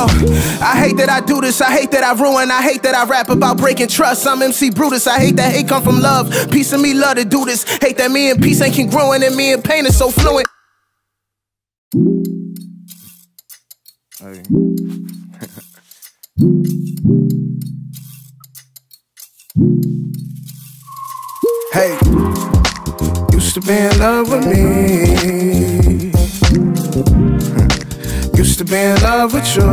Yo, I hate that I do this, I hate that I ruin, I hate that I rap about breaking trust. I'm MC Brutus, I hate that hate come from love. Peace and me love to do this. Hate that me and peace ain't congruent and me and pain is so fluent. Hey. Hey, used to be in love with me. Be in love with you.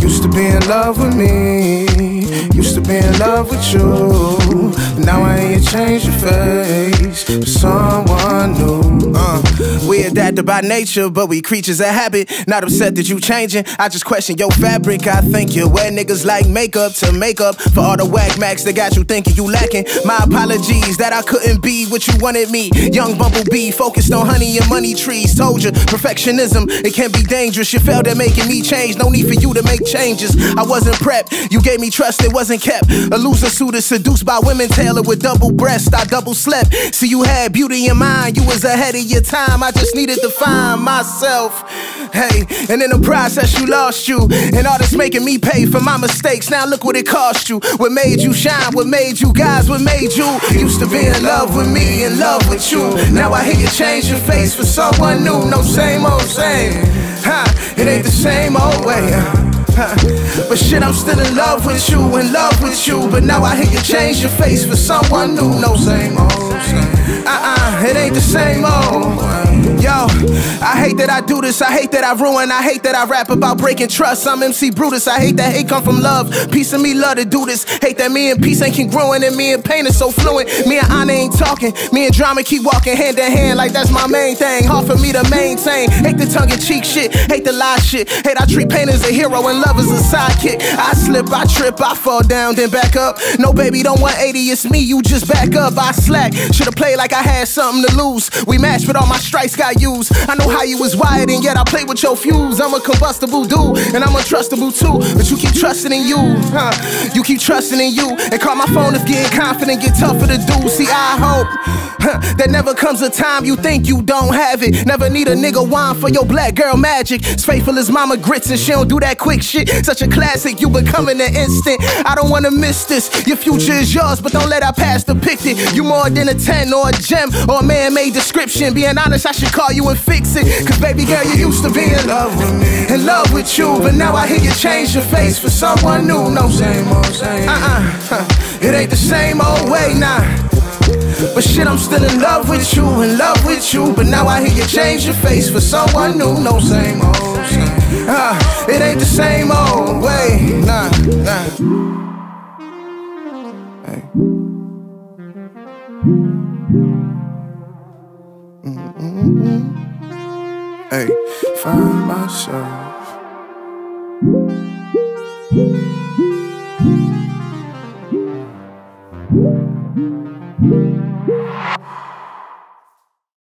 Used to be in love with me. Used to be in love with you. Now I ain't changed your face new. Uh, we adapted by nature, but we creatures of habit. Not upset that you changing. I just question your fabric. I think you wear niggas like makeup to make up for all the whack max that got you thinking you lacking. My apologies that I couldn't be what you wanted me. Young bumblebee, focused on honey and money trees. Told you, perfectionism, it can be dangerous. You failed at making me change. No need for you to make changes. I wasn't prepped. You gave me trust, it wasn't kept. A loser suitor seduced by women tailored with double breast. I double slept. See, you had beauty in mind. You was ahead of your time. I just needed to find myself. Hey, and in the process, you lost you. And all this making me pay for my mistakes. Now look what it cost you. What made you shine? What made you guys? What made you? Used to be in love with me, in love with you. Now I hear you change your face for someone new. No same old same. Huh, it ain't the same old way. Huh. But shit, I'm still in love with you, in love with you. But now I hear you change your face for someone new. No same old same. Uh-uh, it ain't the same old. Yo, I hate that I do this, I hate that I ruin, I hate that I rap about breaking trust. I'm MC Brutus, I hate that hate come from love. Peace and me love to do this. Hate that me and peace ain't congruent and me and pain is so fluent. Me and Anna ain't talking, me and drama keep walking hand in hand like that's my main thing. Hard for me to maintain. Hate the tongue in cheek shit, hate the lie shit. Hate I treat pain as a hero and love as a sidekick. I slip, I trip, I fall down, then back up. No baby, don't want 80, it's me, you just back up. I slack, should've played like I had something to lose. We matched, but all my strikes got used. I know how you was wired, and yet I play with your fuse. I'm a combustible dude, and I'm untrustable too. But you keep trusting in you, huh? You keep trusting in you, and call my phone if getting confident, get tougher to do. See, I hope huh, that never comes a time you think you don't have it. Never need a nigga wine for your black girl magic. As faithful as mama grits, and she don't do that quick shit. Such a classic, you becoming an instant. I don't wanna miss this. Your future is yours, but don't let our past depict it. You more than a 10 or a gem or a man made description. Being honest, I should call you and fix it. Cause baby girl, you used to be in love with me, in love with you. But now I hear you change your face for someone new. No same old same. Uh-uh. It ain't the same old way now. But shit, I'm still in love with you, in love with you. But now I hear you change your face for someone new. No same old same. Uh, it ain't the same old way, nah, nah. Hey. Hey, find myself.